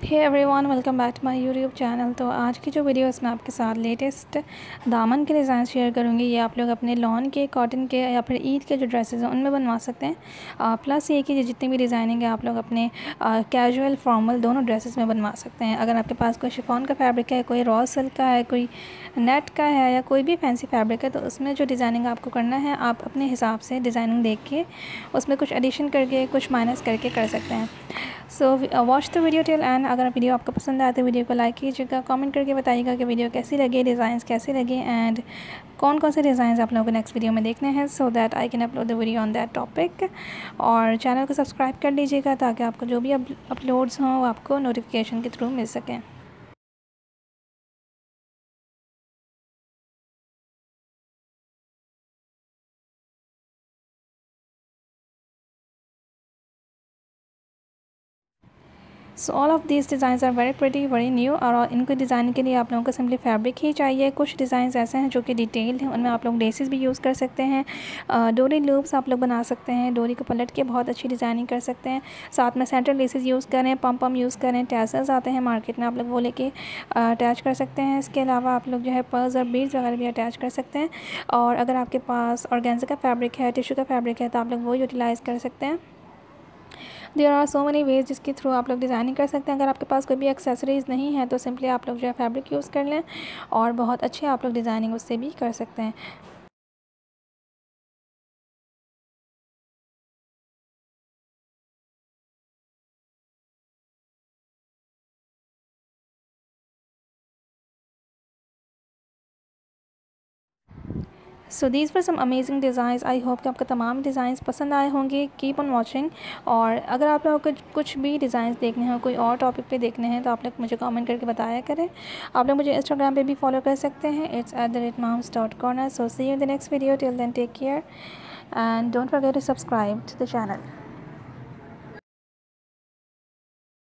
Hey everyone welcome back to my YouTube channel तो आज की जो वीडियो इसमें आपके साथ लेटेस्ट दामन के डिज़ाइन शेयर करूँगी, ये आप लोग अपने लॉन के कॉटन के या फिर ईद के जो ड्रेसेस हैं, उनमें बनवा सकते हैं। प्लस ये कि जितनी भी डिज़ाइनिंग है, आप लोग अपने कैजुअल फॉर्मल दोनों ड्रेसेस में बनवा सकते हैं। अगर आपके पास कोई शिफॉन का फैब्रिक है, कोई रॉ सिल्क का है, कोई नेट का है या कोई भी फैंसी फैब्रिक है तो उसमें जो डिज़ाइनिंग आपको करना है, आप अपने हिसाब से डिज़ाइनिंग देख के उसमें कुछ एडिशन करके, कुछ माइनस करके कर सकते हैं। So watch the video till end अगर वीडियो आपको पसंद आए तो वीडियो को लाइक कीजिएगा कमेंट करके बताइएगा कि वीडियो कैसी लगे डिज़ाइंस कैसे लगे एंड कौन कौन से डिज़ाइन आप लोगों को नेक्स्ट वीडियो में देखने हैं so that I can upload the video on that topic और चैनल को सब्सक्राइब कर लीजिएगा ताकि आपको जो भी अपलोड्स हों आपको नोटिफिकेशन के थ्रू मिल सकें। So all of these design are very pretty very new और इनको डिज़ाइन के लिए आप लोगों को सिंपली फैब्रिक ही चाहिए। कुछ डिज़ाइन ऐसे हैं जो कि डिटेल्ड हैं, उनमें आप लोग लेसेस भी यूज़ कर सकते हैं। डोरी लूप्स आप लोग बना सकते हैं, डोरी को पलट के बहुत अच्छी डिज़ाइनिंग कर सकते हैं। साथ में सेंट्रल लेसेस यूज़ करें पम पम यूज़ करें टैसल्स आते हैं मार्केट में आप लोग वो लेके अटैच कर सकते हैं। इसके अलावा आप लोग जो है पर्स और बीड्स वगैरह भी अटैच कर सकते हैं। और अगर आपके पास ऑर्गेन्जा का फैब्रिक है टिशू का फैब्रिक है तो आप लोग वो यूटिलाइज़ कर सकते हैं। There are so many ways जिसके थ्रू आप लोग डिज़ाइनिंग कर सकते हैं। अगर आपके पास कोई भी एक्सेसरीज़ नहीं है तो सिंपली आप लोग जो है फैब्रिक यूज़ कर लें और बहुत अच्छे आप लोग डिज़ाइनिंग उससे भी कर सकते हैं। So these for some amazing designs I hope कि आपको तमाम डिज़ाइंस पसंद आए होंगे. कीप ऑन वॉचिंग और अगर आप लोगों को कुछ भी डिज़ाइंस देखने हैं, कोई और टॉपिक पे देखने हैं तो आप लोग मुझे कमेंट करके बताया करें. आप लोग मुझे इंस्टाग्राम पे भी फॉलो कर सकते हैं. It's at the right mouse dot corner so see you the next video till then take care and don't forget to subscribe to the channel